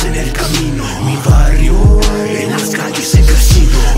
en el camino. Mi barrio, en las calles he crecido.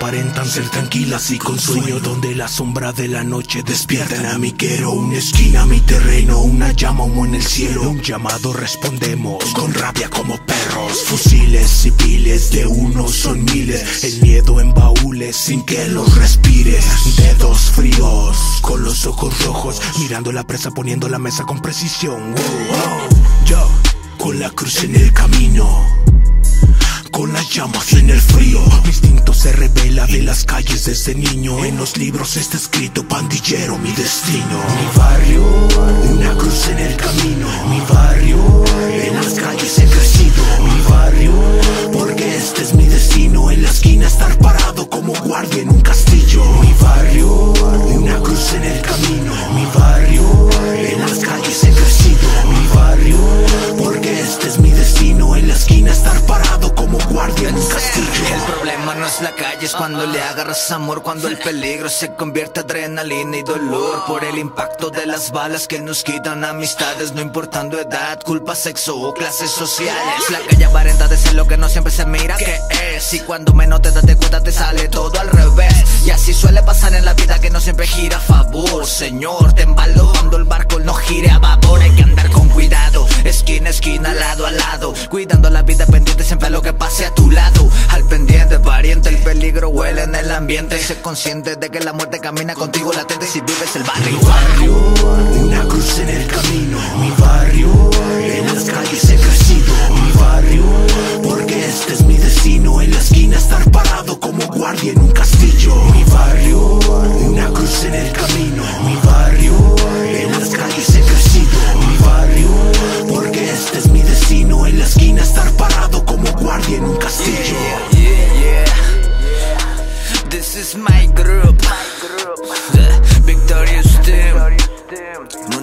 Aparentan ser tranquilas y con sueño donde la sombra de la noche despiertan a mi quiero una esquina, mi terreno, una llama humo en el cielo, un llamado respondemos con rabia como perros, fusiles civiles de uno son miles, el miedo en baúles sin que los respires, dedos fríos con los ojos rojos, mirando la presa poniendo la mesa con precisión, yo con la cruz en el camino con las llamas en el frío. Mi instinto se revela de las calles desde niño. En los libros está escrito pandillero mi destino. Mi barrio, una cruz en el camino. Mi barrio, en las calles he crecido. Mi barrio, porque este es mi destino. En la esquina estar parado como guardia en un castillo. Mi barrio, una cruz en el camino. Mi barrio, En la esquina estar parado como guardia en un castillo. El problema no es la calle, es cuando le agarras amor, cuando el peligro se convierte en adrenalina y dolor por el impacto de las balas que nos quitan amistades, no importando edad, culpa, sexo o clases sociales. La calle aparenta de ser lo que no siempre se mira que es, y cuando menos te das de cuenta te sale todo al revés. Y así suele pasar en la vida que no siempre gira a favor, Señor, ten valor cuando el barco no gire a vapor, hay que andar con cuidado, esquina esquina, lado a lado, cuidando la vida pendiente siempre a lo que pase a tu lado, al pendiente, pariente, el peligro huele en el ambiente, sé consciente de que la muerte camina contigo latente si vives el barrio. Mi barrio, una cruz en el camino. Mi barrio, como guardia en un castillo. Yeah, yeah, yeah. This is my group. The Victorious Team.